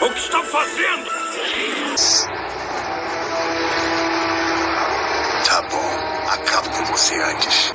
O que está fazendo? Tá bom, acabo com você antes.